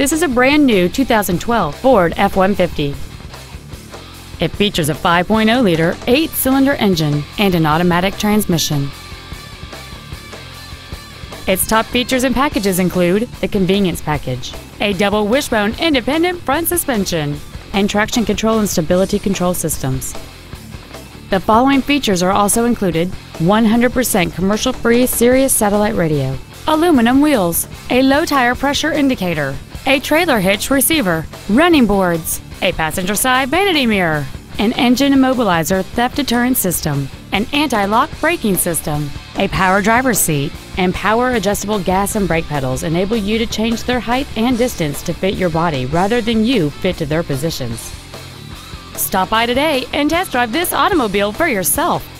This is a brand new 2012 Ford F-150. It features a 5.0-liter, eight-cylinder engine and an automatic transmission. Its top features and packages include the convenience package, a double wishbone independent front suspension, and traction control and stability control systems. The following features are also included 100% commercial free Sirius satellite radio, aluminum wheels, a low tire pressure indicator, a trailer hitch receiver, running boards, a passenger side vanity mirror, an engine immobilizer theft deterrent system, an anti lock braking system, a power driver's seat, and power adjustable gas and brake pedals enable you to change their height and distance to fit your body rather than you fit to their positions. Stop by today and test drive this automobile for yourself.